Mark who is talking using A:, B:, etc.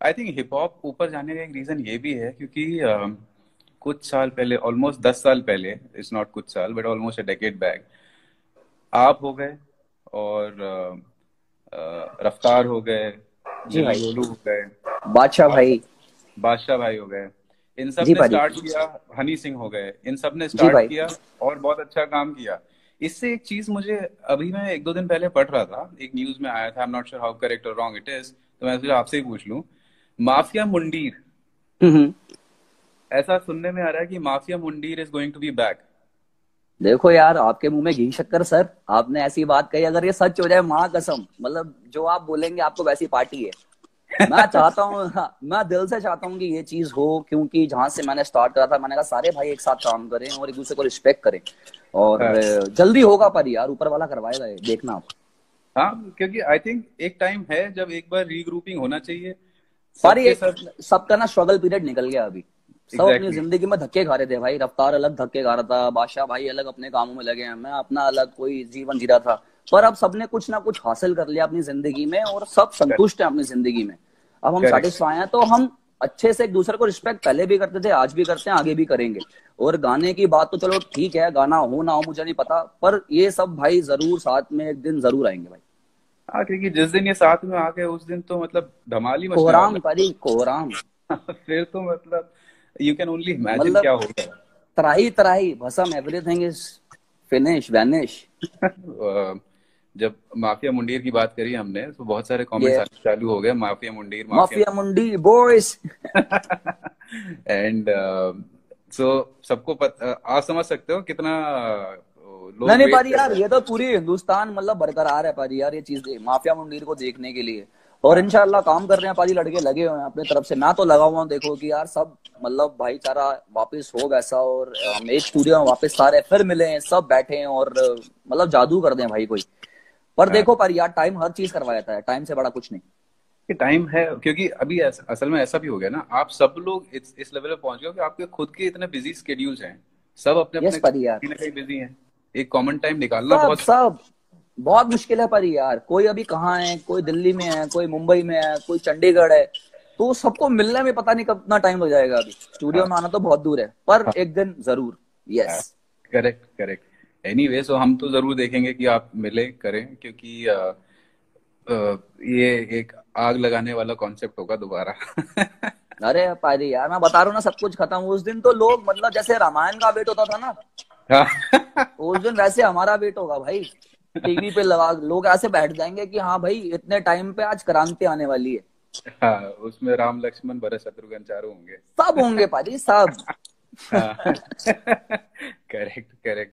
A: I think hip hop ऊपर जाने का एक रीजन ये भी है क्योंकि uh, कुछ साल पहले ऑलमोस्ट दस साल पहले इट्स नॉट कुछ साल but almost a decade back आप हो गए और uh, uh, रफ्तार हो गए
B: जी भाई।
A: गोलू हो गए
B: बादशाह भाई।
A: बादशाह भाई हो गए। इन
B: सबने
A: स्टार्ट किया हनी सिंह हो गए। इन
B: सबने
A: स्टार्ट किया और बहुत अच्छा काम किया। इससे एक चीज़ मुझे अभी मैं एक दो दिन पहले पढ़ रहा था एक न्यूज़ में आया था I am not sure how correct और रॉन्ग इट इज़ तो मैं आपसे ही पूछ लूँ। माफिया मुंडीर। ऐसा सुनने में आ रहा है कि Mafia Mundeer is going to be back
B: देखो यार आपके मुँह में घी शक्कर सर। आपने ऐसी बात कही अगर ये सच हो जाए माँ कसम। मतलब जो आप बोलेंगे आपको वैसी पार्टी है। मैं चाहता हूँ हाँ, मैं दिल से चाहता हूँ कि ये चीज़ हो क्योंकि जहाँ से मैंने स्टार्ट करा था मैंने कहा सारे भाई एक साथ काम करें और एक दूसरे को रिस्पेक्ट करें। और
A: हाँ।
B: जल्दी होगा पर यार ऊपर वाला करवाएगा देखना आप।
A: हाँ, क्योंकि आई थिंक एक टाइम है जब एक बार रीग्रुपिंग होना चाहिए। सबके सब
B: सबका ना स्ट्रगल पीरियड निकल गया अभी। सब अपनी ज़िंदगी में धक्के खा रहे थे भाई। रफ्तार अलग धक्के खा रहा था। बादशाह भाई अलग अपने कामों में लगे हैं। मैं अपना अलग कोई जीवन जी रहा था। पर अब सबने कुछ ना कुछ हासिल कर लिया अपनी ज़िंदगी में और सब संतुष्ट है अपनी ज़िंदगी में। अब हम सेटिस्फाई हैं तो हम अच्छे से एक दूसरे को रिस्पेक्ट पहले भी करते थे आज भी करते हैं आगे भी करेंगे। और गाने की बात तो चलो ठीक है गाना हो ना हो मुझे नहीं पता पर ये सब भाई ज़रूर साथ में एक दिन ज़रूर आएँगे भाई।
A: हाँ क्योंकि जिस दिन ये साथ में आ गए उस दिन तो मतलब धमाल ही वाला
B: परी कोहराम
A: है फिर तो मतलब यू कैन ओनली इमेजिन क्या होगा।
B: तराही तराही भसम एवरीथिंग इज़ फिनिश वैनिश
A: जब माफिया मुंडीर की बात करी हमने तो बहुत सारे कमेंट्स आने चालू हो गए Mafia Mundeer Mafia
B: Mundi boys
A: and so सबको पत, आप समझ सकते हो कितना
B: नहीं नहीं पारी यार ये तो पूरी हिंदुस्तान मतलब बरकरार है पारी यार ये चीज़ माफिया मुंडीर को देखने के लिए। और इनशाला काम कर रहे हैं पाजी लड़के लगे हुए हैं अपने तरफ़ से। मैं तो लगा हुआ हूँ देखो कि यार सब मतलब भाईचारा वापस हो वैसा और हम एक स्टूडियो में वापस सारे फिर मिले हैं सब बैठे हैं और मतलब जादू कर दें भाई कोई। पर
A: हाँ।
B: देखो पर यार टाइम हर चीज़ करवा जाता है टाइम से बड़ा कुछ नहीं।
A: कि टाइम है क्योंकि अभी ऐस, असल में ऐसा भी हो गया ना आप सब लोग इस, इस लेवल पे पहुँच गए कि आपके खुद के इतने बिज़ी स्केड्यूल्स हैं। सब अपने अपने कहीं ना कहीं बिज़ी हैं। एक कॉमन टाइम निकालना
B: सब
A: बहुत
B: सब। बहुत मुश्किल है पर यार। कोई अभी कहाँ है कोई दिल्ली में है कोई मुंबई में है कोई चंडीगढ़ है। तो सबको मिलने में पता नहीं कितना टाइम लग जाएगा अभी। स्टूडियो में आना तो बहुत दूर है। पर
A: हाँ।
B: एक दिन ज़रूर। Yes
A: correct correct anyway so हम तो ज़रूर देखेंगे कि आप मिले करें क्योंकि अ, अ, ये एक आग लगाने वाला कॉन्सेप्ट होगा दोबारा।
B: अरे पारी यार मैं बता रहा हूँ ना सब कुछ खत्म। उस दिन तो लोग मतलब जैसे रामायण का वेट होता था ना
A: हाँ
B: उस दिन वैसे हमारा वेट होगा भाई। टीवी पे लगा लोग ऐसे बैठ जाएँगे कि हाँ भाई इतने टाइम पे आज क्रांति आने वाली है।
A: हाँ उसमें राम लक्ष्मण भरत शत्रुघ्न चारों होंगे।
B: सब होंगे पाजी सब।
A: हाँ। Correct correct